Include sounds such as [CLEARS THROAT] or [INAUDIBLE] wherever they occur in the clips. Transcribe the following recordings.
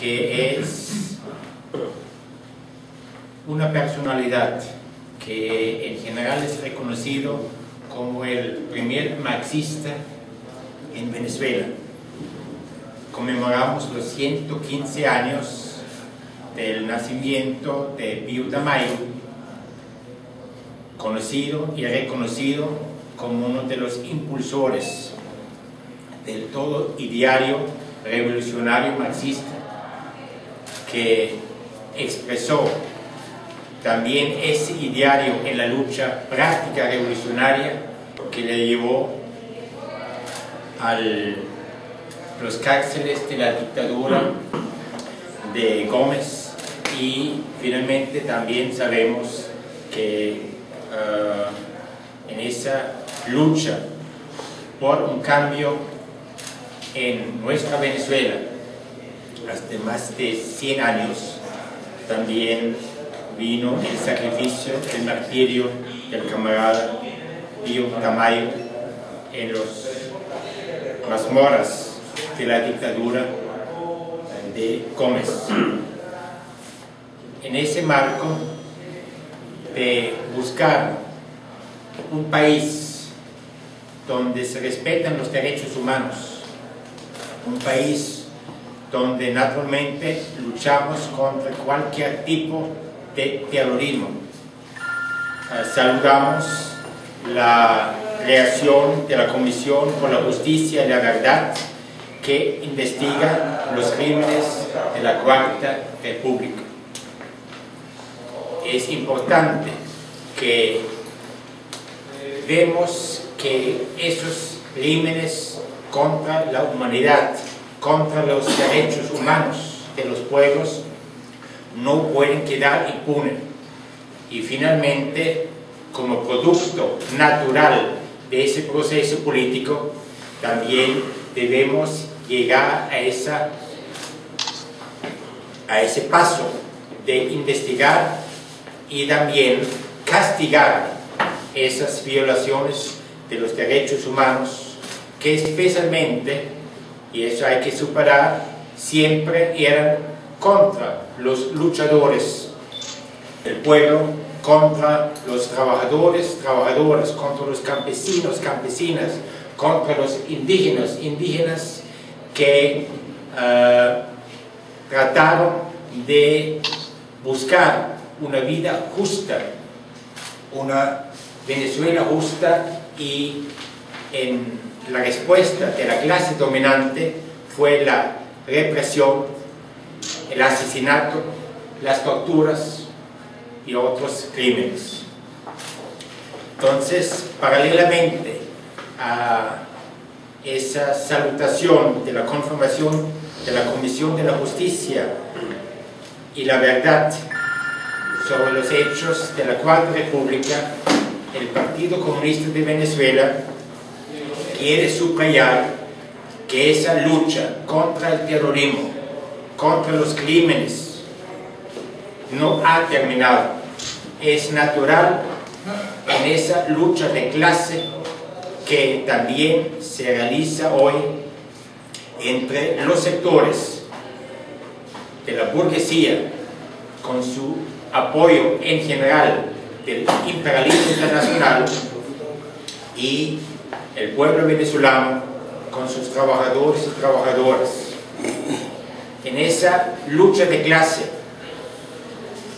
que es una personalidad que en general es reconocido como el primer marxista en Venezuela. Conmemoramos los 115 años del nacimiento de Pío Tamayo, conocido y reconocido como uno de los impulsores del todo ideario revolucionario marxista que expresó también ese ideario en la lucha práctica revolucionaria que le llevó a los cárceles de la dictadura de Gómez y finalmente también sabemos que eh, en esa lucha por un cambio en nuestra Venezuela, hace más de 100 años, también vino el sacrificio, el martirio del camarada Pío Tamayo en los mazmorras de la dictadura de Gómez. En ese marco de buscar un país donde se respetan los derechos humanos, un país donde naturalmente luchamos contra cualquier tipo de terrorismo. Uh, saludamos la creación de la Comisión por la Justicia y la Verdad que investiga los crímenes de la Cuarta República. Es importante que vemos que esos crímenes contra la humanidad, contra los derechos humanos de los pueblos, no pueden quedar impunes. Y finalmente, como producto natural de ese proceso político, también debemos llegar a, esa, a ese paso de investigar y también castigar esas violaciones de los derechos humanos que especialmente, y eso hay que superar, siempre eran contra los luchadores del pueblo, contra los trabajadores, trabajadoras, contra los campesinos, campesinas, contra los indígenas, indígenas que uh, trataron de buscar una vida justa, una Venezuela justa y en la respuesta de la clase dominante fue la represión, el asesinato, las torturas y otros crímenes. Entonces, paralelamente a esa salutación de la conformación de la Comisión de la Justicia y la verdad sobre los hechos de la Cuarta República, el Partido Comunista de Venezuela quiere subrayar que esa lucha contra el terrorismo, contra los crímenes, no ha terminado. Es natural en esa lucha de clase que también se realiza hoy entre los sectores de la burguesía con su apoyo en general del imperialismo internacional y el pueblo venezolano con sus trabajadores y trabajadoras. En esa lucha de clase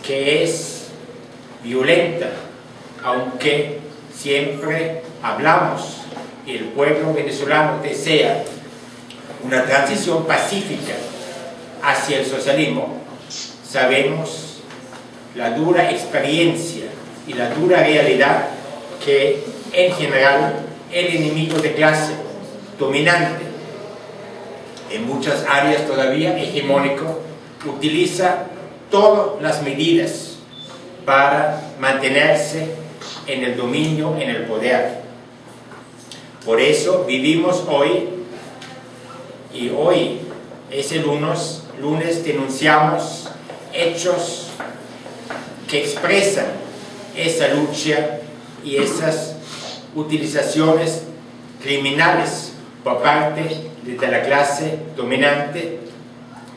que es violenta, aunque siempre hablamos y el pueblo venezolano desea una transición pacífica hacia el socialismo, sabemos la dura experiencia y la dura realidad que en general el enemigo de clase dominante en muchas áreas todavía hegemónico utiliza todas las medidas para mantenerse en el dominio, en el poder. Por eso vivimos hoy y hoy ese lunes, lunes denunciamos hechos que expresan esa lucha y esas utilizaciones criminales por parte de la clase dominante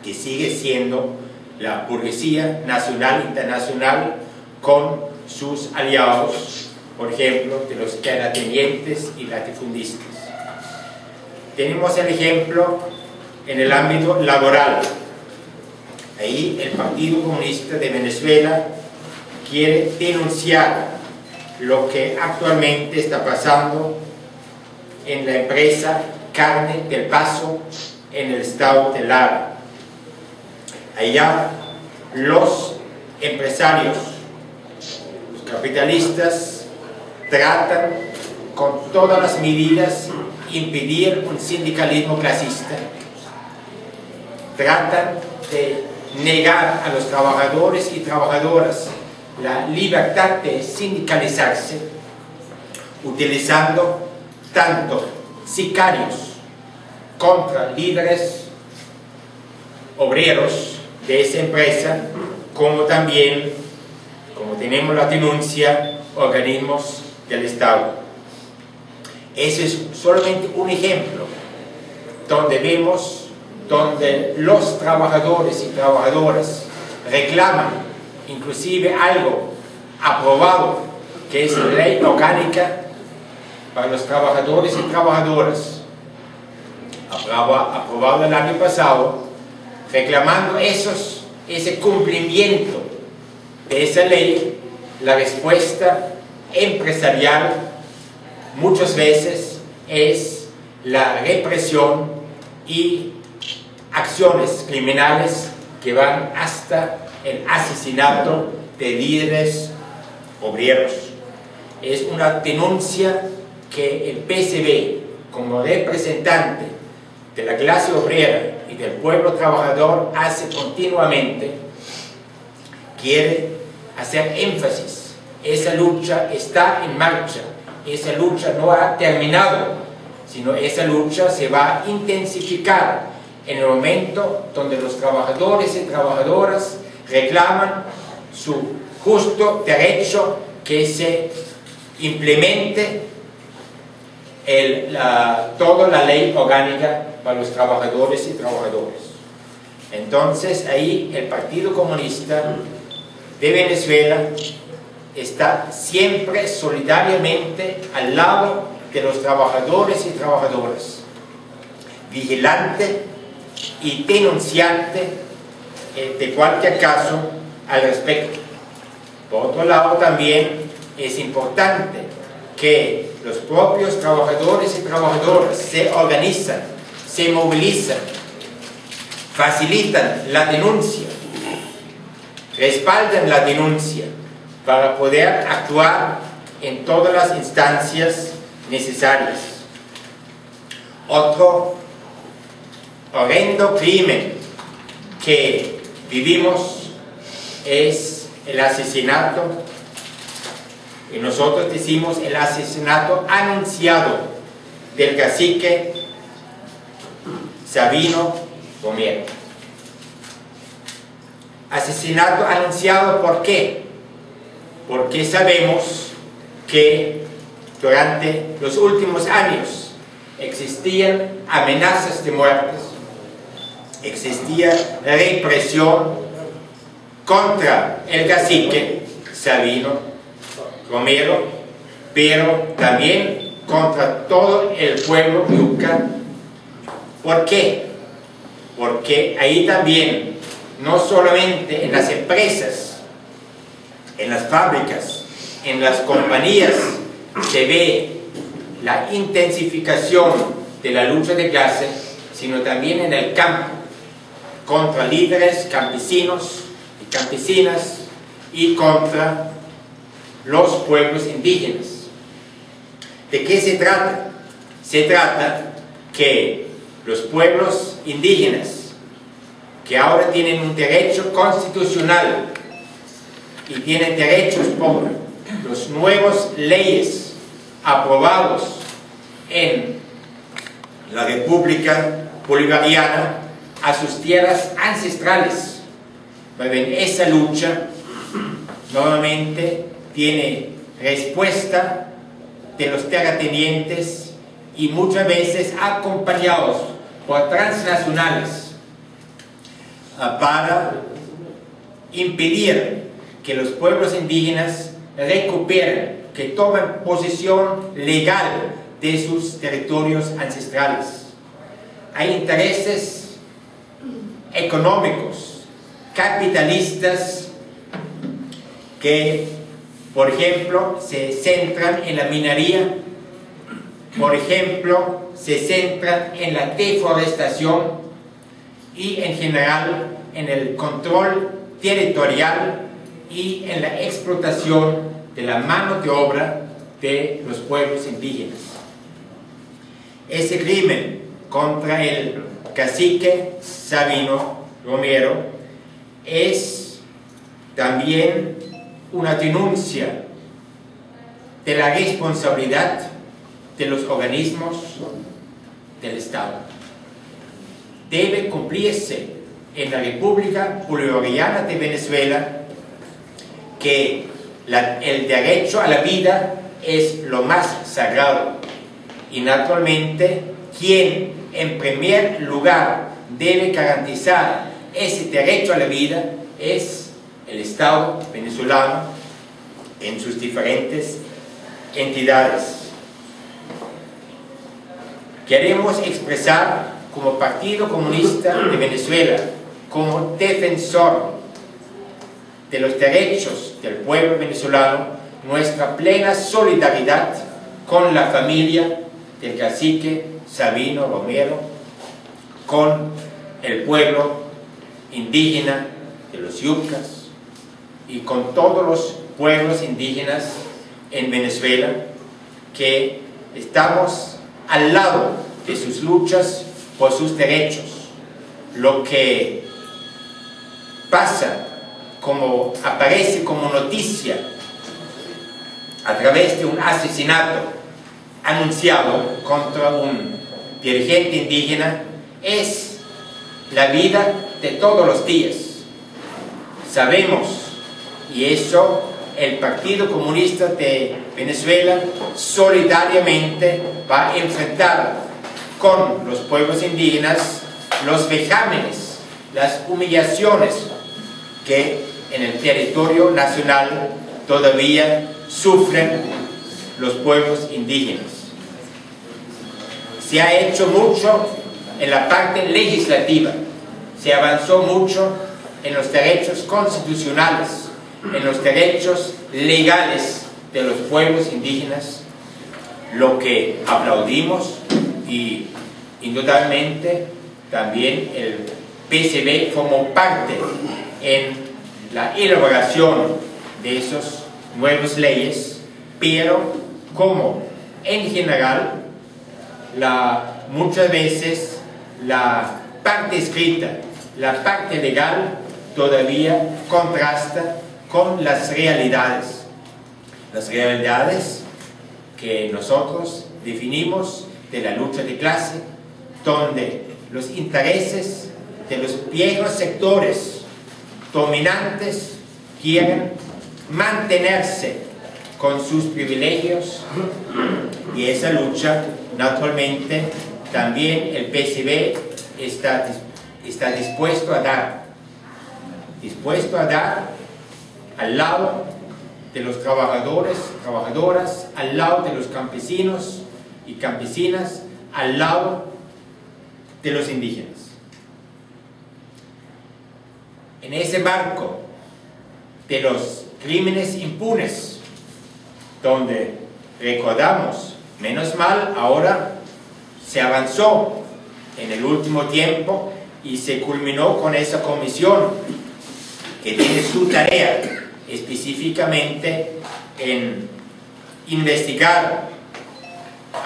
que sigue siendo la burguesía nacional e internacional con sus aliados, por ejemplo, de los terratenientes y latifundistas. Tenemos el ejemplo en el ámbito laboral. Ahí el Partido Comunista de Venezuela quiere denunciar lo que actualmente está pasando en la empresa Carne del Paso en el estado de Lara. Allá los empresarios, los capitalistas, tratan con todas las medidas impedir un sindicalismo clasista, tratan de negar a los trabajadores y trabajadoras la libertad de sindicalizarse, utilizando tanto sicarios contra líderes obreros de esa empresa, como también, como tenemos la denuncia, organismos del Estado. Ese es solamente un ejemplo donde vemos, donde los trabajadores y trabajadoras reclaman inclusive algo aprobado, que es la ley orgánica para los trabajadores y trabajadoras, aprobado el año pasado, reclamando esos, ese cumplimiento de esa ley, la respuesta empresarial muchas veces es la represión y acciones criminales que van hasta el asesinato de líderes obreros. Es una denuncia que el PCB, como representante de la clase obrera y del pueblo trabajador, hace continuamente, quiere hacer énfasis. Esa lucha está en marcha, esa lucha no ha terminado, sino esa lucha se va a intensificar en el momento donde los trabajadores y trabajadoras reclaman su justo derecho que se implemente toda la ley orgánica para los trabajadores y trabajadoras. Entonces ahí el Partido Comunista de Venezuela está siempre solidariamente al lado de los trabajadores y trabajadoras, vigilante y denunciante de cualquier caso al respecto. Por otro lado también es importante que los propios trabajadores y trabajadoras se organizan, se movilizan, facilitan la denuncia, respaldan la denuncia para poder actuar en todas las instancias necesarias. Otro horrendo crimen que vivimos es el asesinato y nosotros decimos el asesinato anunciado del cacique Sabino Romero. Asesinato anunciado, ¿por qué? Porque sabemos que durante los últimos años existían amenazas de muertes, existía represión contra el cacique Sabino Romero, pero también contra todo el pueblo yuca. ¿Por qué? Porque ahí también, no solamente en las empresas, en las fábricas, en las compañías, se ve la intensificación de la lucha de clase, sino también en el campo, contra líderes campesinos y campesinas y contra los pueblos indígenas. ¿De qué se trata? Se trata que los pueblos indígenas, que ahora tienen un derecho constitucional y tienen derechos por los nuevos leyes aprobados en la República Bolivariana a sus tierras ancestrales. Esa lucha nuevamente tiene respuesta de los terratenientes y muchas veces acompañados por transnacionales ah, para impedir que los pueblos indígenas recuperen, que tomen posesión legal de sus territorios ancestrales. Hay intereses económicos, capitalistas, que, por ejemplo, se centran en la minería, por ejemplo, se centran en la deforestación y en general en el control territorial y en la explotación de la mano de obra de los pueblos indígenas. Ese crimen contra el cacique Sabino Romero es también una denuncia de la responsabilidad de los organismos del Estado. Debe cumplirse en la República Bolivariana de Venezuela que el derecho a la vida es lo más sagrado y naturalmente quien en primer lugar debe garantizar ese derecho a la vida es el Estado venezolano en sus diferentes entidades. Queremos expresar como Partido Comunista de Venezuela, como defensor de los derechos del pueblo venezolano, nuestra plena solidaridad con la familia del cacique Sabino Romero, con el pueblo indígena de los Yucas y con todos los pueblos indígenas en Venezuela que estamos al lado de sus luchas por sus derechos. Lo que pasa como aparece como noticia a través de un asesinato anunciado contra un dirigente indígena es la vida de todos los días. Sabemos, y eso el Partido Comunista de Venezuela solidariamente va a enfrentar con los pueblos indígenas los vejámenes, las humillaciones que en el territorio nacional todavía sufren los pueblos indígenas. Se ha hecho mucho en la parte legislativa, se avanzó mucho en los derechos constitucionales, en los derechos legales de los pueblos indígenas, lo que aplaudimos y indudablemente también el PCB formó parte en la elaboración de esas nuevas leyes, pero como en general la, muchas veces la parte escrita, la parte legal todavía contrasta con las realidades. Las realidades que nosotros definimos de la lucha de clase, donde los intereses de los viejos sectores dominantes quieren mantenerse con sus privilegios y esa lucha naturalmente también el PCB está, está dispuesto a dar dispuesto a dar al lado de los trabajadores, trabajadoras, al lado de los campesinos y campesinas, al lado de los indígenas. En ese marco de los crímenes impunes, donde recordamos, menos mal, ahora se avanzó en el último tiempo y se culminó con esa comisión que tiene su tarea específicamente en investigar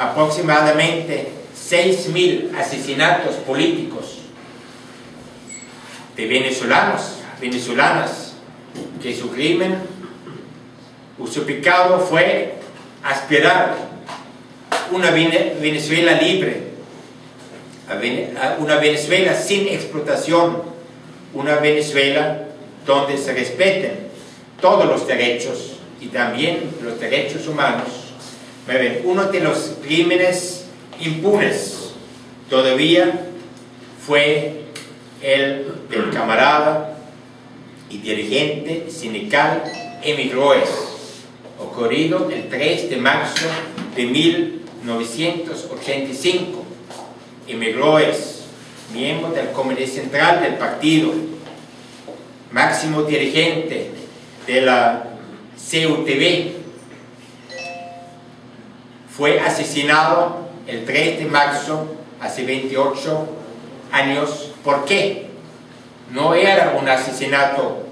aproximadamente 6.000 asesinatos políticos de venezolanos, venezolanas, que su crimen su pecado fue aspirar una Venezuela libre, una Venezuela sin explotación, una Venezuela donde se respeten todos los derechos y también los derechos humanos, uno de los crímenes impunes todavía fue el del camarada y dirigente sindical Emigroes, ocurrido el 3 de marzo de 1985. Emigroes, miembro del Comité Central del partido, máximo dirigente de la CUTV, fue asesinado el 3 de marzo, hace 28 años. ¿Por qué? No era un asesinato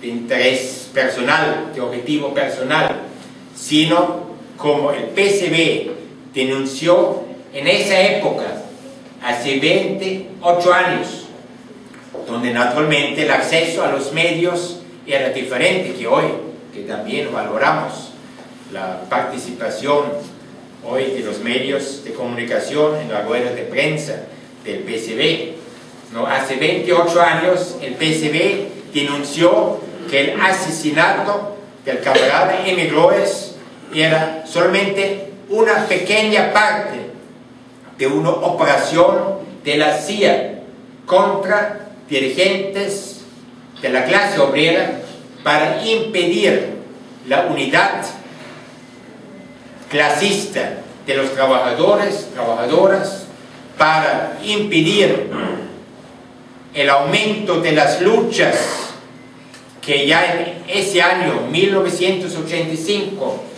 de interés personal, de objetivo personal, sino como el PCB denunció en esa época, hace 28 años, donde naturalmente el acceso a los medios era diferente que hoy, que también valoramos la participación hoy de los medios de comunicación en la rueda de prensa del PCB. ¿No? Hace 28 años el PCB denunció que el asesinato del camarada Era solamente una pequeña parte de una operación de la CIA contra dirigentes de la clase obrera para impedir la unidad clasista de los trabajadores, trabajadoras, para impedir el aumento de las luchas que ya en ese año 1985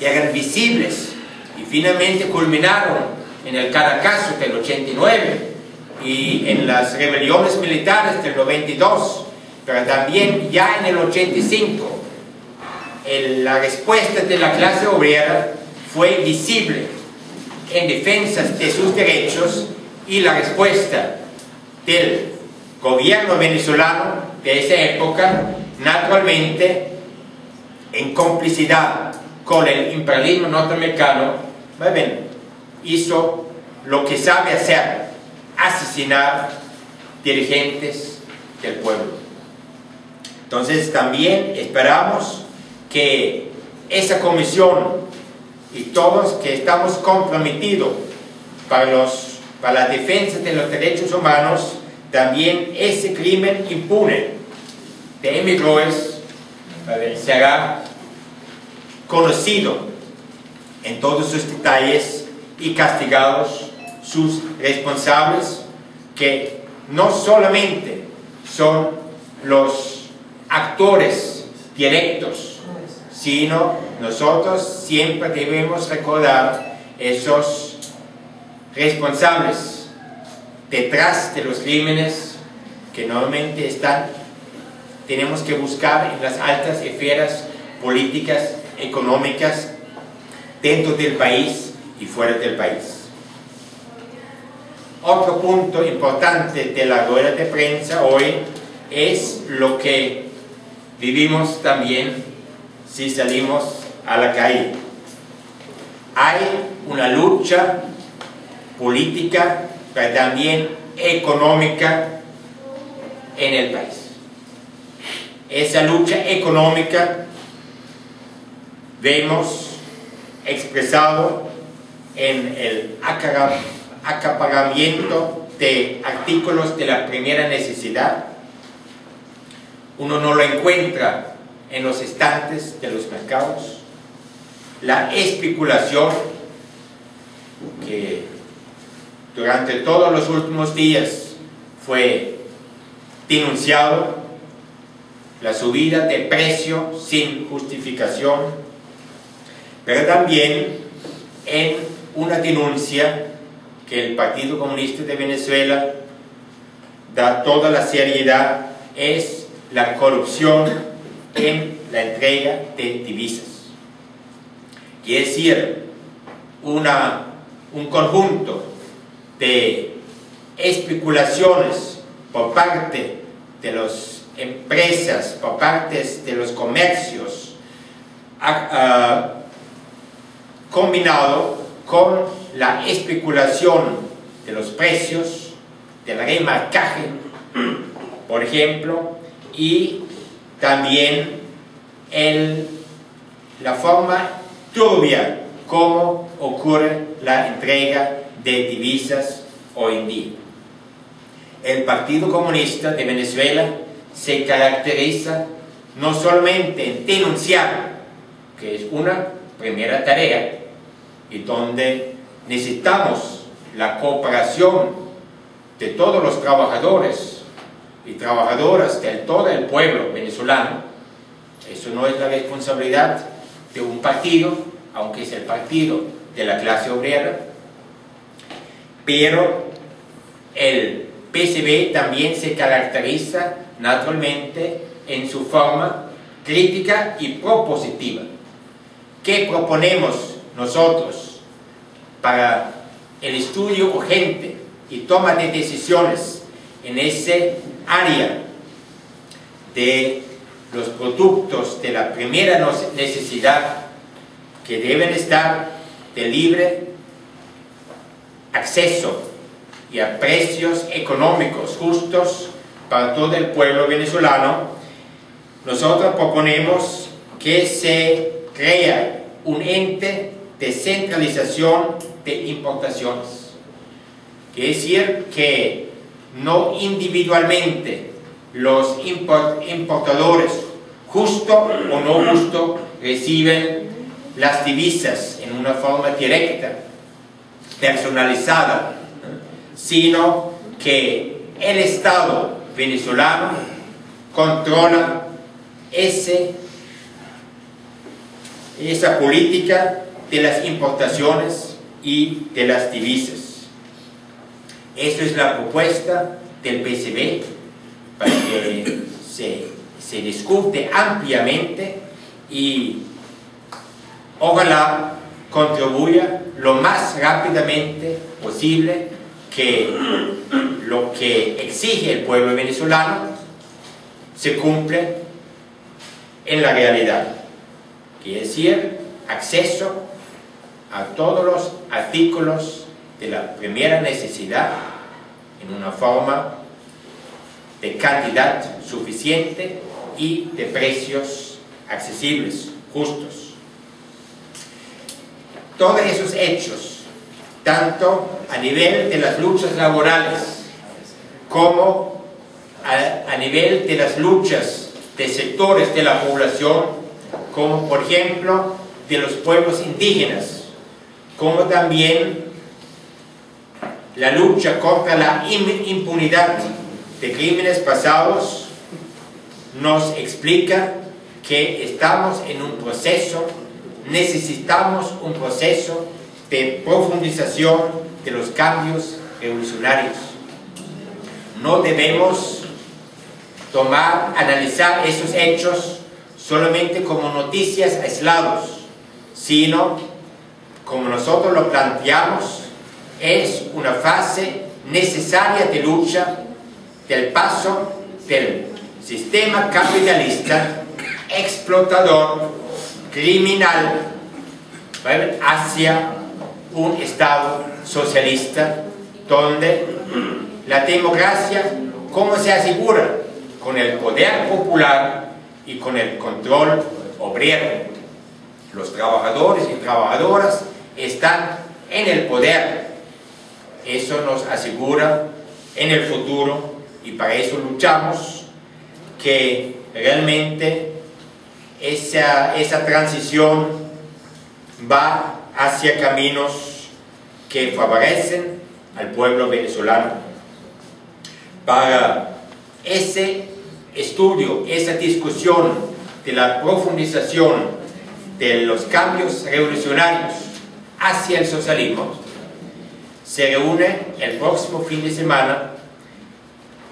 eran visibles y finalmente culminaron en el Caracazo del 89 y en las rebeliones militares del 92, pero también ya en el 85 la respuesta de la clase obrera fue visible en defensa de sus derechos y la respuesta del gobierno venezolano de esa época, naturalmente, en complicidad con el imperialismo norteamericano, hizo lo que sabe hacer, asesinar dirigentes del pueblo. Entonces también esperamos que esa comisión y todos que estamos comprometidos para, los, para la defensa de los derechos humanos, también ese crimen impune de emigros será conocido en todos sus detalles y castigados sus responsables que no solamente son los actores directos sino nosotros siempre debemos recordar esos responsables detrás de los crímenes que normalmente están, tenemos que buscar en las altas esferas políticas, económicas, dentro del país y fuera del país. Otro punto importante de la rueda de prensa hoy es lo que vivimos también si salimos a la calle. Hay una lucha política, pero también económica en el país. Esa lucha económica vemos expresado en el acaparamiento de artículos de la primera necesidad. Uno no lo encuentra en los estantes de los mercados, la especulación que durante todos los últimos días fue denunciado, la subida de precio sin justificación, pero también en una denuncia que el Partido Comunista de Venezuela da toda la seriedad es la corrupción en la entrega de divisas. Quiere decir, una, un conjunto de especulaciones por parte de las empresas, por parte de los comercios, combinado con la especulación de los precios, del remarcaje, [CLEARS THROAT] por ejemplo, y también el, la forma turbia como ocurre la entrega de divisas hoy en día. el Partido Comunista de Venezuela se caracteriza no solamente en denunciar, que es una primera tarea, y donde necesitamos la cooperación de todos los trabajadores y trabajadoras de todo el pueblo venezolano. Eso no es la responsabilidad de un partido, aunque es el partido de la clase obrera, pero el PCB también se caracteriza naturalmente en su forma crítica y propositiva. ¿Qué proponemos nosotros para el estudio urgente y toma de decisiones en ese área de los productos de la primera necesidad que deben estar de libre acceso y a precios económicos justos para todo el pueblo venezolano, nosotros proponemos que se crea un ente de centralización de importaciones. Quiere decir que no individualmente los importadores, justo o no justo, reciben las divisas en una forma directa, personalizada, sino que el Estado venezolano controla ese, esa política de las importaciones y de las divisas. Eso es la propuesta del PCB para que [COUGHS] se, se discute ampliamente y ojalá contribuya lo más rápidamente posible que lo que exige el pueblo venezolano se cumple en la realidad. Quiere decir, acceso a todos los artículos de la primera necesidad en una forma de cantidad suficiente y de precios accesibles, justos. Todos esos hechos, tanto a nivel de las luchas laborales como a, a nivel de las luchas de sectores de la población, como por ejemplo de los pueblos indígenas, como también la lucha contra la impunidad de crímenes pasados, nos explica que estamos en un proceso, necesitamos un proceso de profundización de los cambios revolucionarios. No debemos tomar, analizar esos hechos solamente como noticias aislados, sino como nosotros lo planteamos, es una fase necesaria de lucha del paso del sistema capitalista explotador, criminal, hacia un Estado socialista donde la democracia, ¿cómo se asegura? Con el poder popular y con el control obrero. Los trabajadores y trabajadoras están en el poder. Eso nos asegura en el futuro y para eso luchamos que realmente esa, esa transición va hacia caminos que favorecen al pueblo venezolano. Para ese estudio, esa discusión de la profundización de los cambios revolucionarios hacia el socialismo, se reúne el próximo fin de semana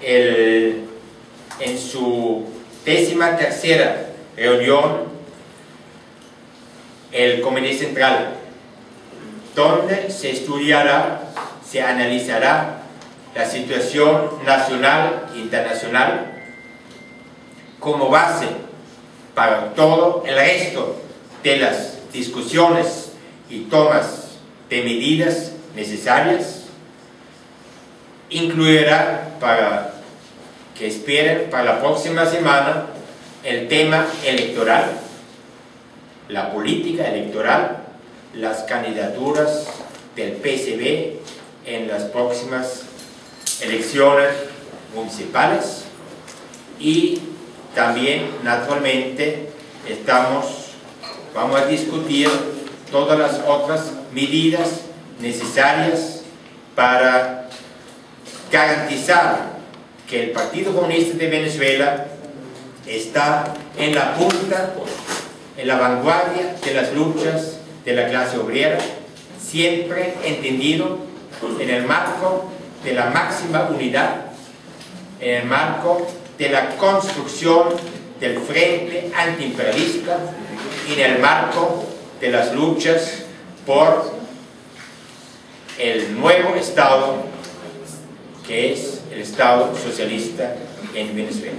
en su décima tercera reunión el Comité Central, donde se estudiará, se analizará la situación nacional e internacional como base para todo el resto de las discusiones y tomas de medidas necesarias, incluirá para que esperen para la próxima semana el tema electoral la política electoral, las candidaturas del PCB en las próximas elecciones municipales y también naturalmente estamos, vamos a discutir todas las otras medidas necesarias para garantizar que el Partido Comunista de Venezuela está en la punta, en la vanguardia de las luchas de la clase obrera, siempre entendido en el marco de la máxima unidad, en el marco de la construcción del frente antiimperialista y en el marco de las luchas por el nuevo Estado, que es el Estado socialista en Venezuela.